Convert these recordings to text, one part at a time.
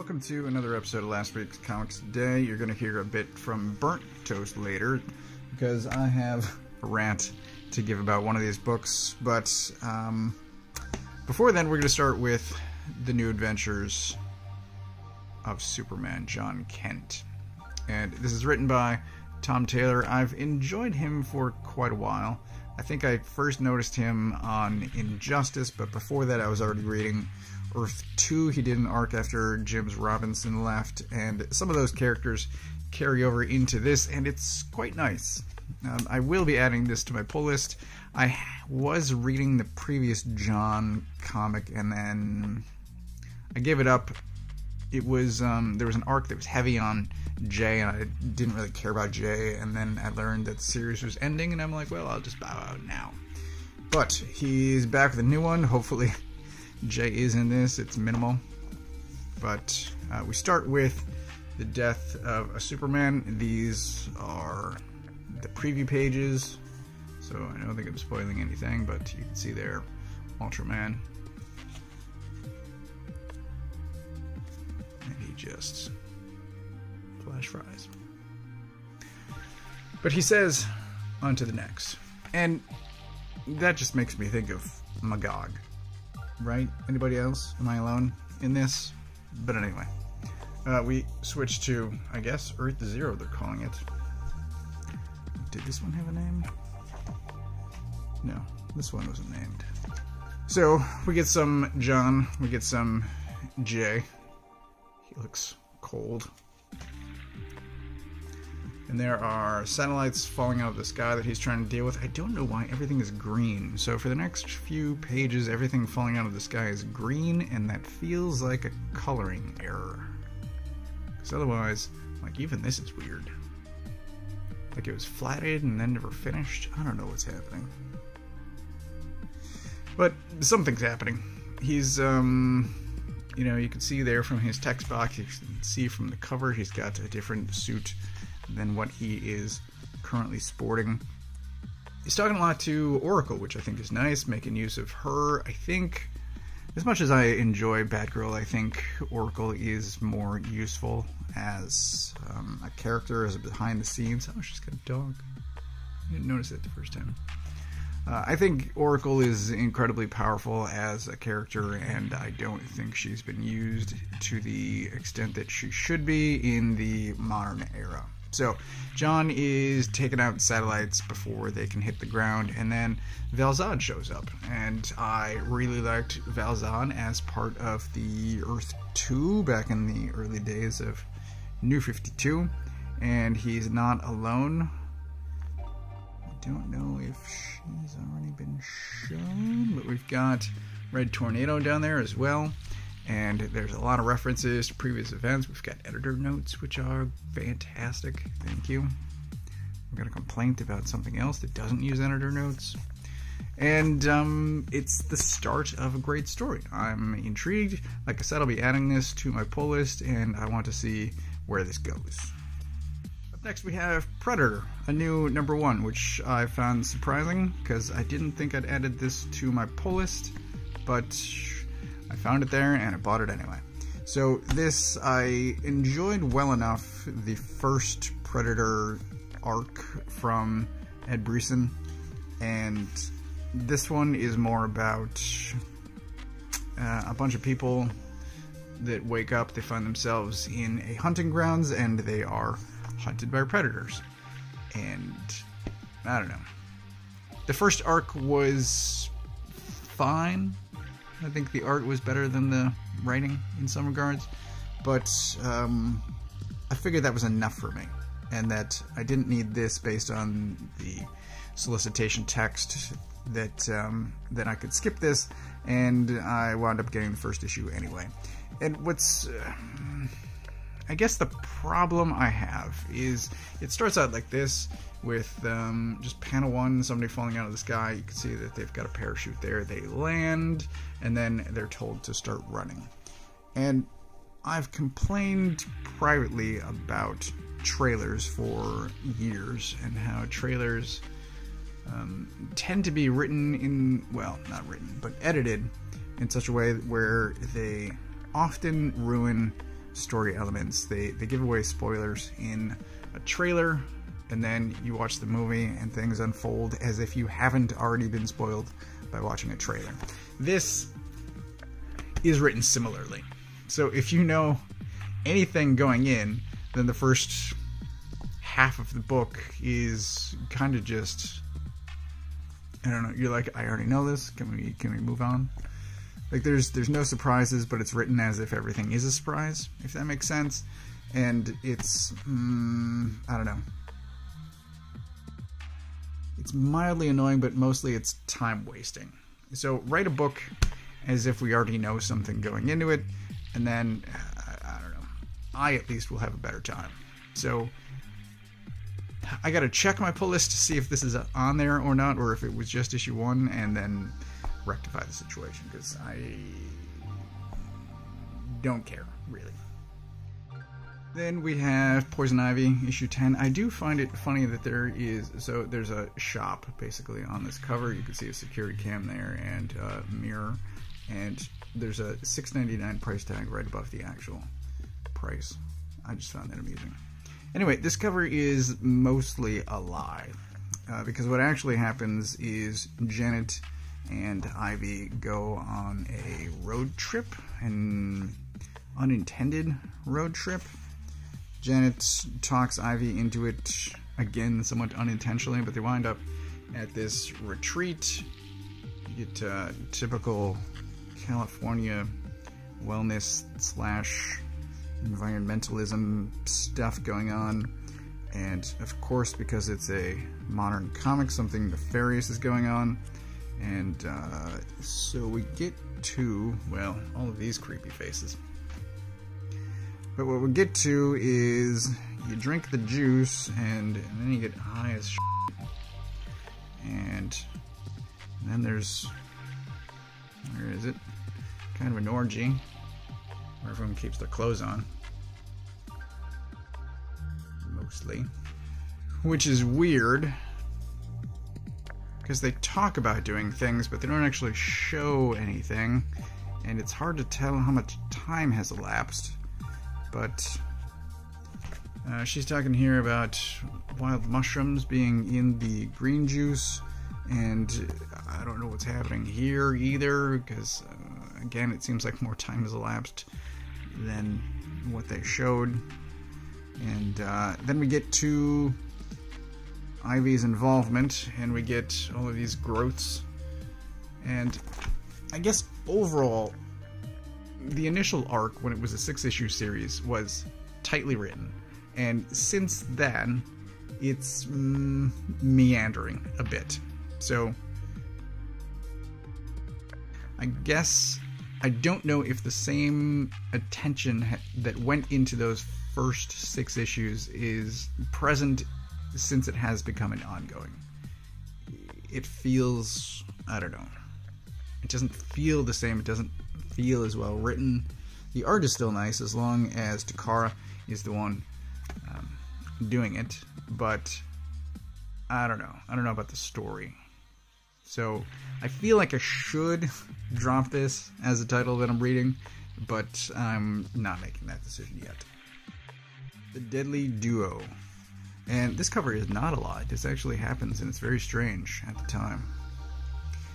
Welcome to another episode of last week's Comics Today. You're going to hear a bit from Burnt Toast later because I have a rant to give about one of these books. But um, before then, we're going to start with the new adventures of Superman Jon Kent. And this is written by Tom Taylor. I've enjoyed him for quite a while. I think I first noticed him on Injustice, but before that, I was already reading Earth 2. He did an arc after James Robinson left, and some of those characters carry over into this, and it's quite nice. Um, I will be adding this to my pull list. I was reading the previous Jon comic, and then I gave it up. It was um, there was an arc that was heavy on Jay, and I didn't really care about Jay. And then I learned that the series was ending, and I'm like, well, I'll just bow out now. But he's back with a new one. Hopefully, Jay is in this. It's minimal. But uh, we start with the death of a Superman. These are the preview pages. So I don't think I'm spoiling anything, but you can see there Ultraman. And he just flash fries. But he says, on to the next. And that just makes me think of Magog right? Anybody else? Am I alone in this? But anyway, uh, we switch to, I guess, Earth Zero, they're calling it. Did this one have a name? No, this one wasn't named. So, we get some Jon, we get some Jay. He looks cold and there are satellites falling out of the sky that he's trying to deal with. I don't know why everything is green. So for the next few pages, everything falling out of the sky is green, and that feels like a coloring error. Because otherwise, like, even this is weird. Like it was flatted and then never finished. I don't know what's happening. But something's happening. He's, um, you know, you can see there from his text box, you can see from the cover, he's got a different suit than what he is currently sporting. He's talking a lot to Oracle, which I think is nice, making use of her. I think, as much as I enjoy Batgirl, I think Oracle is more useful as um, a character, as a behind the scenes. Oh, she's got a dog. I didn't notice it the first time. Uh, I think Oracle is incredibly powerful as a character, and I don't think she's been used to the extent that she should be in the modern era. So Jon is taking out satellites before they can hit the ground, and then Val-Zod shows up. And I really liked Val-Zod as part of the Earth 2 back in the early days of New 52. And he's not alone. I don't know if she's already been shown, but we've got Red Tornado down there as well and there's a lot of references to previous events. We've got editor notes, which are fantastic. Thank you. We've got a complaint about something else that doesn't use editor notes. And um, it's the start of a great story. I'm intrigued. Like I said, I'll be adding this to my pull list, and I want to see where this goes. Up next, we have Predator, a new number one, which I found surprising because I didn't think I'd added this to my pull list, but I found it there and I bought it anyway. So this I enjoyed well enough the first Predator arc from Ed Brisson, and this one is more about uh, a bunch of people that wake up, they find themselves in a hunting grounds, and they are hunted by predators. And I don't know. The first arc was fine. I think the art was better than the writing in some regards, but um, I figured that was enough for me, and that I didn't need this based on the solicitation text. That um, that I could skip this, and I wound up getting the first issue anyway. And what's uh, I guess the problem I have is it starts out like this with um, just panel one, somebody falling out of the sky. You can see that they've got a parachute there. They land, and then they're told to start running. And I've complained privately about trailers for years and how trailers um, tend to be written in, well, not written, but edited in such a way where they often ruin story elements. They they give away spoilers in a trailer, and then you watch the movie and things unfold as if you haven't already been spoiled by watching a trailer. This is written similarly. So if you know anything going in, then the first half of the book is kind of just I don't know. You're like, I already know this. Can we can we move on? Like there's there's no surprises, but it's written as if everything is a surprise, if that makes sense. And it's mm, I don't know. It's mildly annoying, but mostly it's time wasting. So write a book as if we already know something going into it, and then uh, I don't know. I at least will have a better time. So I got to check my pull list to see if this is on there or not, or if it was just issue one, and then rectify the situation because I don't care really. Then we have Poison Ivy issue 10. I do find it funny that there is so there's a shop basically on this cover. You can see a security cam there and a mirror, and there's a 6.99 price tag right above the actual price. I just found that amusing. Anyway, this cover is mostly a lie. Uh, because what actually happens is Janet and Ivy go on a road trip, an unintended road trip. Janet talks Ivy into it again, somewhat unintentionally, but they wind up at this retreat. You get uh, typical California wellness slash environmentalism stuff going on. And of course, because it's a modern comic, something nefarious is going on. And uh, so we get to, well, all of these creepy faces. But what we get to is you drink the juice and, and then you get high as shit. And, and then there's, where is it? Kind of an orgy where everyone keeps their clothes on. Mostly. Which is weird. Because they talk about doing things, but they don't actually show anything. And it's hard to tell how much time has elapsed. But uh, she's talking here about wild mushrooms being in the green juice. And I don't know what's happening here either, because uh, again, it seems like more time has elapsed than what they showed. And uh, then we get to Ivy's involvement, and we get all of these growths. And I guess overall, the initial arc, when it was a six issue series, was tightly written. And since then, it's mm, meandering a bit. So, I guess I don't know if the same attention that went into those first six issues is present since it has become an ongoing. It feels, I don't know, it doesn't feel the same. It doesn't feel as well written. The art is still nice as long as Takara is the one um, doing it, but I don't know. I don't know about the story. So I feel like I should drop this as a title that I'm reading, but I'm not making that decision yet. The Deadly Duo. And this cover is not a lie. This actually happens, and it's very strange at the time.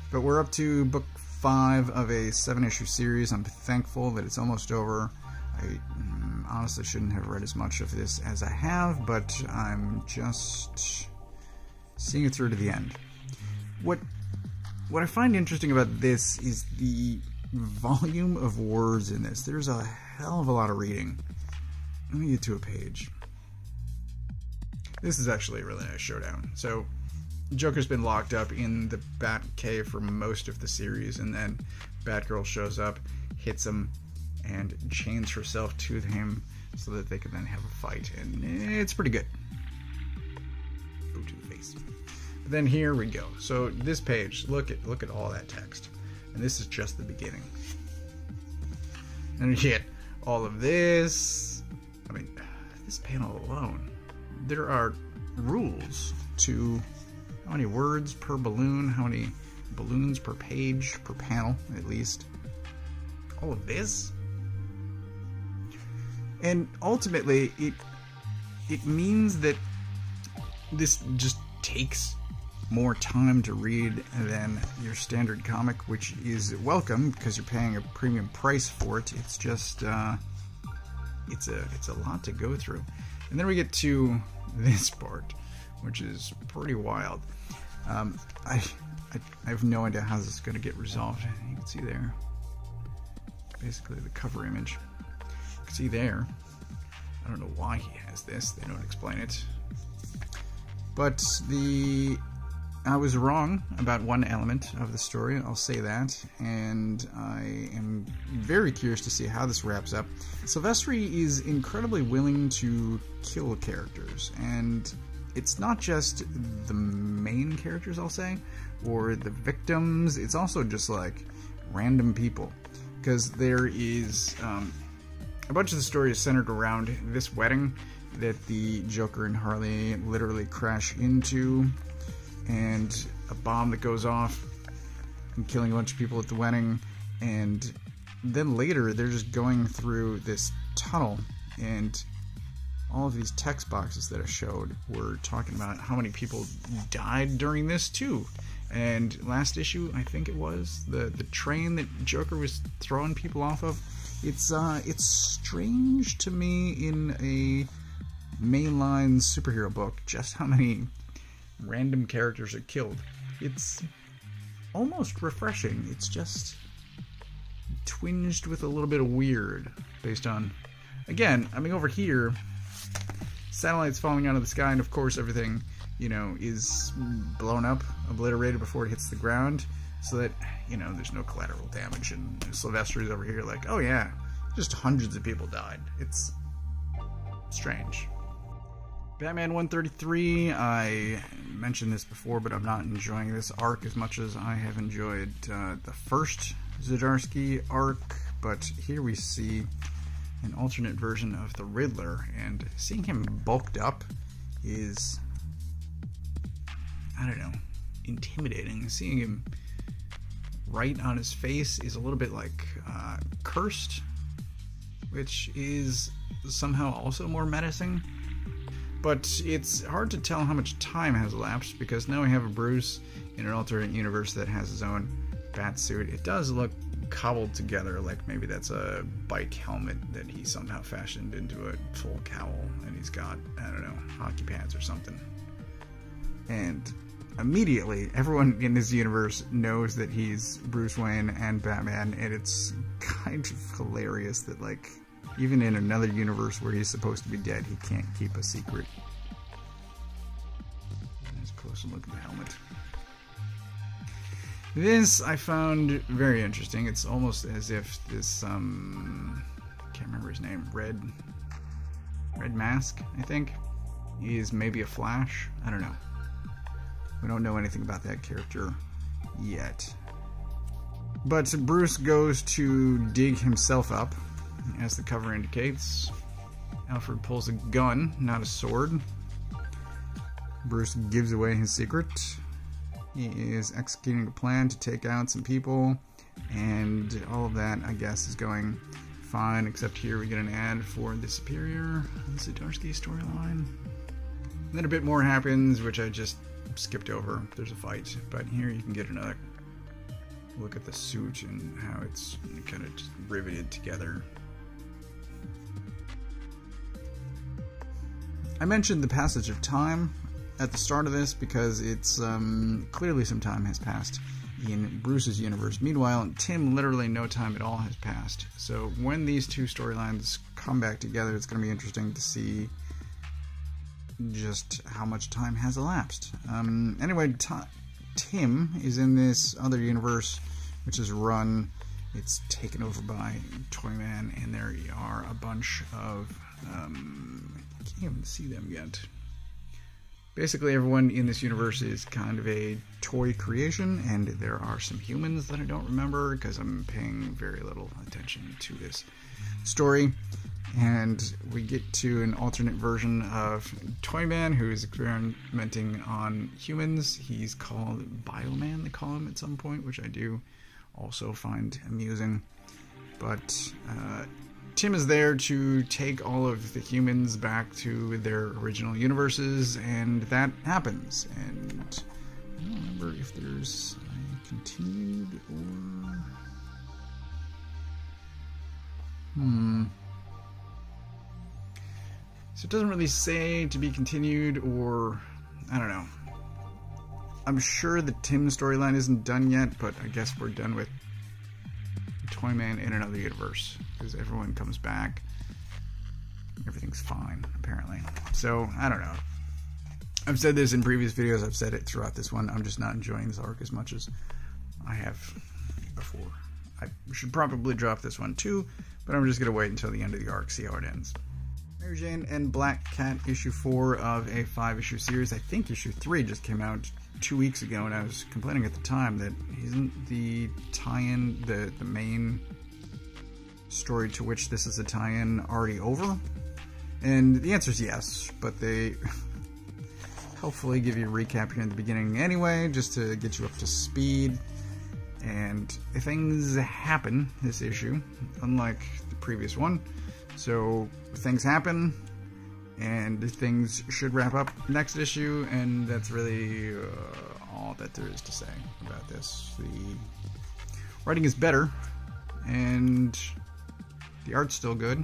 But we're up to book five of a seven issue series. I'm thankful that it's almost over. I mm, honestly shouldn't have read as much of this as I have, but I'm just seeing it through to the end. What what I find interesting about this is the volume of words in this. There's a hell of a lot of reading. Let me get to a page. This is actually a really nice showdown. So, Joker's been locked up in the Bat Cave for most of the series, and then Batgirl shows up, hits him, and chains herself to him so that they can then have a fight. And it's pretty good. Boot to the face then here we go. So this page, look at look at all that text, and this is just the beginning. And you get all of this. I mean, this panel alone, there are rules to how many words per balloon, how many balloons per page per panel, at least. All of this. And ultimately, it it means that this just takes more time to read than your standard comic, which is welcome because you're paying a premium price for it. It's just uh, it's a it's a lot to go through, and then we get to this part, which is pretty wild. Um, I, I I have no idea how this is going to get resolved. You can see there, basically the cover image. You can see there. I don't know why he has this. They don't explain it. But the I was wrong about one element of the story, I'll say that, and I am very curious to see how this wraps up. Silvestri is incredibly willing to kill characters, and it's not just the main characters, I'll say, or the victims, it's also just like random people. Because there is um, a bunch of the story is centered around this wedding that the Joker and Harley literally crash into and a bomb that goes off and killing a bunch of people at the wedding. And then later, they're just going through this tunnel, and all of these text boxes that I showed were talking about how many people died during this too. And last issue, I think it was the the train that Joker was throwing people off of. It's uh, it's strange to me in a mainline superhero book just how many random characters are killed. It's almost refreshing. It's just twinged with a little bit of weird based on again, I mean over here satellites falling out of the sky and of course everything, you know, is blown up, obliterated before it hits the ground so that, you know, there's no collateral damage and Silvestri's over here like, "Oh yeah, just hundreds of people died." It's strange. Batman 133, I mentioned this before, but I'm not enjoying this arc as much as I have enjoyed uh, the first Zdarsky arc. But here we see an alternate version of the Riddler, and seeing him bulked up is, I don't know, intimidating. Seeing him right on his face is a little bit like uh, cursed, which is somehow also more menacing but it's hard to tell how much time has elapsed because now we have a Bruce in an alternate universe that has his own bat suit. It does look cobbled together, like maybe that's a bike helmet that he somehow fashioned into a full cowl, and he's got, I don't know, hockey pads or something. And immediately, everyone in this universe knows that he's Bruce Wayne and Batman, and it's kind of hilarious that, like, even in another universe where he's supposed to be dead, he can't keep a secret. Let's closer look at the helmet. This I found very interesting. It's almost as if this um can't remember his name, Red Red Mask, I think, is maybe a Flash. I don't know. We don't know anything about that character yet. But Bruce goes to dig himself up as the cover indicates. Alfred pulls a gun, not a sword. Bruce gives away his secret. He is executing a plan to take out some people, and all of that, I guess, is going fine, except here we get an ad for the Superior Zdarsky storyline. Then a bit more happens, which I just skipped over. There's a fight, but here you can get another look at the suit and how it's kind of riveted together. I mentioned the passage of time at the start of this because it's um, clearly some time has passed in Bruce's universe. Meanwhile, Tim, literally no time at all has passed. So when these two storylines come back together, it's going to be interesting to see just how much time has elapsed. Um, anyway, Tim is in this other universe, which is run. It's taken over by Toyman, and there are a bunch of um, can't even see them yet. Basically, everyone in this universe is kind of a toy creation, and there are some humans that I don't remember because I'm paying very little attention to this story. And we get to an alternate version of Toyman, who is experimenting on humans. He's called Bioman, they call him at some point, which I do also find amusing. But uh, Tim is there to take all of the humans back to their original universes, and that happens. And I don't remember if there's a continued or. Hmm. So it doesn't really say to be continued or. I don't know. I'm sure the Tim storyline isn't done yet, but I guess we're done with Toyman in another universe because everyone comes back. Everything's fine, apparently. So, I don't know. I've said this in previous videos, I've said it throughout this one. I'm just not enjoying this arc as much as I have before. I should probably drop this one too, but I'm just going to wait until the end of the arc, see how it ends. Mary Jane and Black Cat issue 4 of a 5 issue series. I think issue 3 just came out two weeks ago, and I was complaining at the time that isn't the tie-in the the main story to which this is a tie-in already over? And the answer is yes, but they hopefully give you a recap here in the beginning anyway, just to get you up to speed. And things happen this issue, unlike the previous one. So things happen, and things should wrap up next issue, and that's really uh, all that there is to say about this. The writing is better, and the art's still good.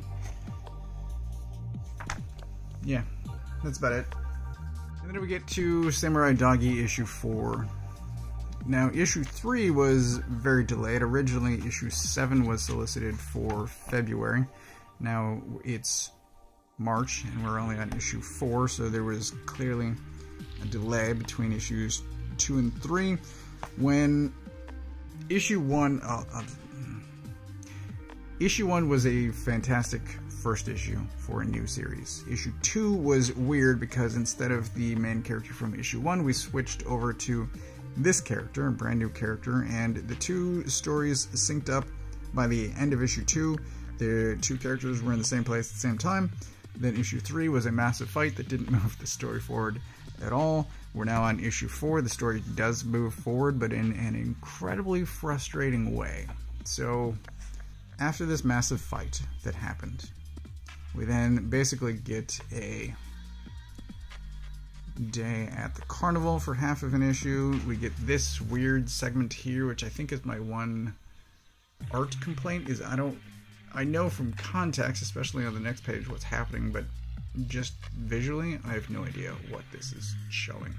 Yeah, that's about it. And then we get to Samurai Doggy issue 4. Now, issue 3 was very delayed. Originally, issue 7 was solicited for February. Now, it's March, and we're only on issue 4, so there was clearly a delay between issues 2 and 3. When issue 1. Uh, uh, issue 1 was a fantastic first issue for a new series. Issue 2 was weird because instead of the main character from issue 1, we switched over to this character, a brand new character, and the two stories synced up by the end of issue 2. The two characters were in the same place at the same time, then issue 3 was a massive fight that didn't move the story forward at all. We're now on issue 4. The story does move forward, but in an incredibly frustrating way. So, after this massive fight that happened, we then basically get a day at the carnival for half of an issue. We get this weird segment here, which I think is my one art complaint, is I don't I know from context, especially on the next page, what's happening, but just visually, I have no idea what this is showing.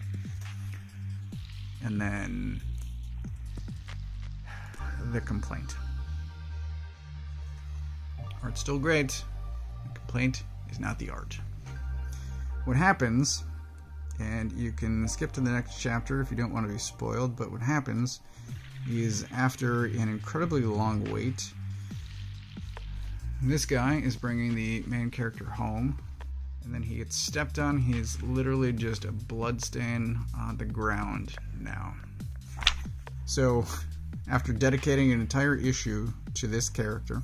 And then the complaint. Art's still great. The complaint is not the art. What happens, and you can skip to the next chapter if you don't want to be spoiled, but what happens is after an incredibly long wait, this guy is bringing the main character home, and then he gets stepped on. He's literally just a bloodstain on the ground now. So, after dedicating an entire issue to this character,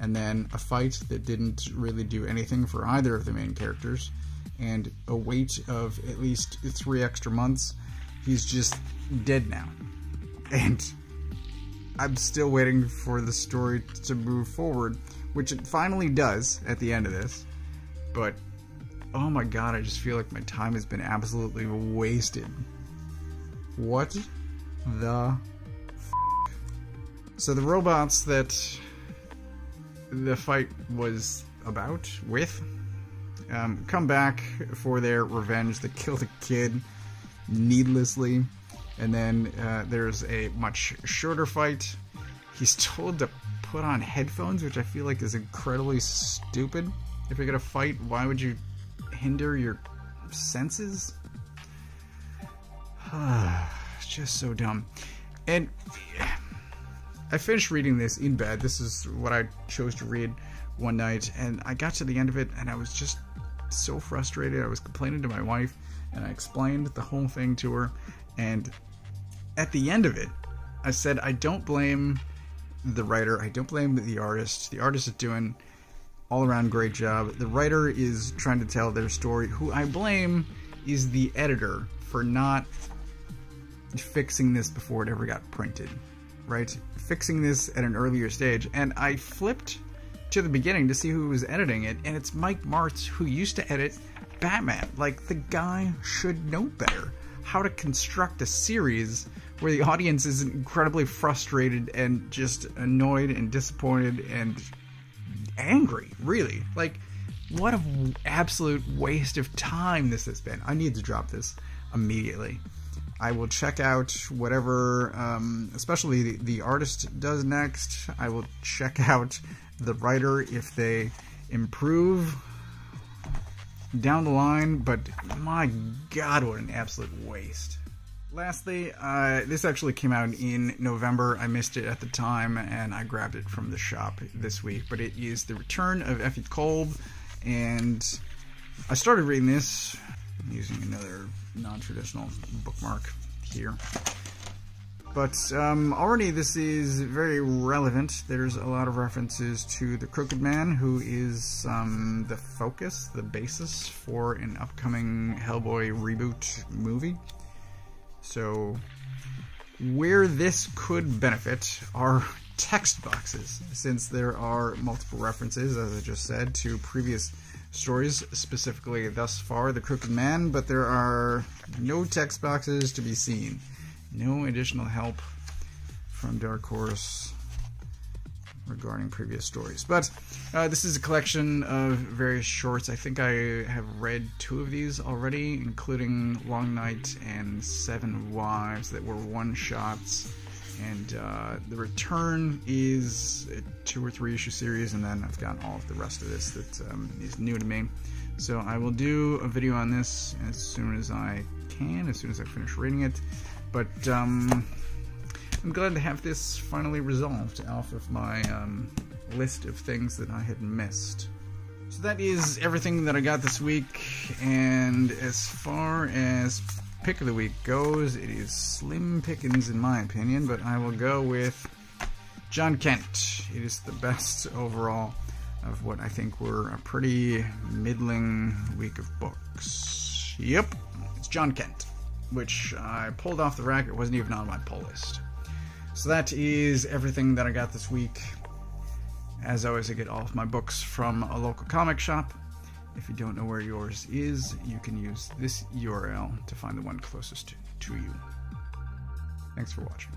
and then a fight that didn't really do anything for either of the main characters, and a wait of at least three extra months, he's just dead now. And I'm still waiting for the story to move forward which it finally does at the end of this. But oh my god, I just feel like my time has been absolutely wasted. What the f- So the robots that the fight was about with um, come back for their revenge. They killed a kid needlessly. And then uh, there's a much shorter fight. He's told to put on headphones, which I feel like is incredibly stupid. If you're gonna fight, why would you hinder your senses? just so dumb. And I finished reading this in bed. This is what I chose to read one night, and I got to the end of it, and I was just so frustrated. I was complaining to my wife, and I explained the whole thing to her. And at the end of it, I said, I don't blame the writer. I don't blame the artist. The artist is doing all around great job. The writer is trying to tell their story. Who I blame is the editor for not fixing this before it ever got printed, right? Fixing this at an earlier stage. And I flipped to the beginning to see who was editing it, and it's Mike Marts who used to edit Batman. Like, the guy should know better how to construct a series where the audience is incredibly frustrated and just annoyed and disappointed and angry, really. Like, what an absolute waste of time this has been. I need to drop this immediately. I will check out whatever, um, especially the, the artist does next. I will check out the writer if they improve down the line, but my god, what an absolute waste. Lastly, uh, this actually came out in November. I missed it at the time, and I grabbed it from the shop this week. But it is The Return of Effie Kolb, and I started reading this using another non-traditional bookmark here. But um, already this is very relevant. There's a lot of references to the Crooked Man, who is um, the focus, the basis for an upcoming Hellboy reboot movie. So, where this could benefit are text boxes, since there are multiple references, as I just said, to previous stories, specifically thus far The Crooked Man, but there are no text boxes to be seen. No additional help from Dark Horse regarding previous stories. But uh, this is a collection of various shorts. I think I have read two of these already, including Long Night and Seven Wives, that were one shots. And uh, the return is a two or three issue series, and then I've got all of the rest of this that um, is new to me. So I will do a video on this as soon as I can, as soon as I finish reading it. But um, I'm glad to have this finally resolved off of my um, list of things that I had missed. So that is everything that I got this week, and as far as pick of the week goes, it is slim pickings in my opinion, but I will go with Jon Kent. It is the best overall of what I think were a pretty middling week of books. Yep, it's Jon Kent, which I pulled off the rack. It wasn't even on my pull list. So that is everything that I got this week. As always, I get all of my books from a local comic shop. If you don't know where yours is, you can use this URL to find the one closest to you. Thanks for watching.